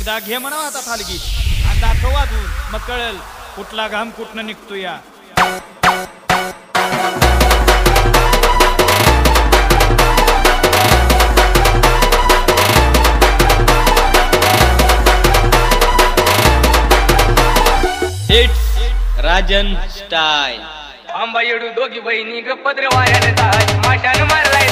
एकदा घे म्हणा आता थालगी आणि दाखव वाजून मग कळेल कुठला घाम कुठनं निघतो या राजन स्टाईल आंबा येडू दोघी बहिणी ग पत्रे वाऱ्याने जाय माशान मारलाय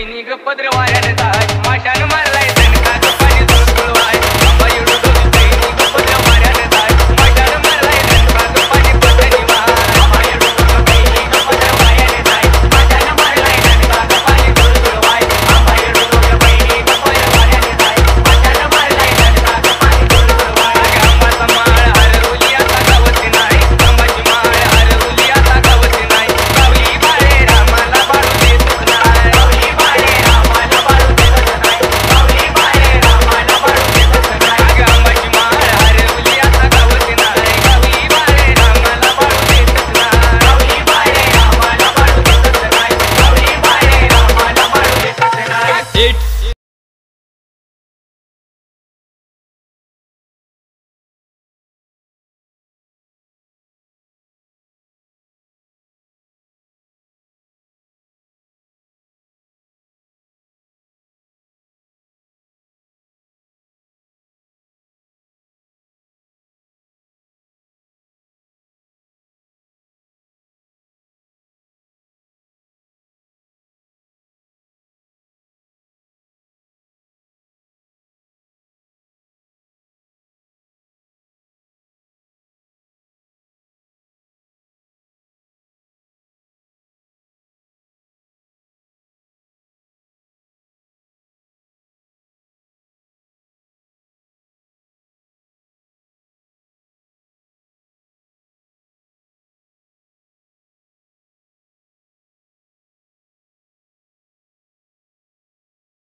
सैनिक ग पदरवाऱ्याने जाय माशान मारलाय It's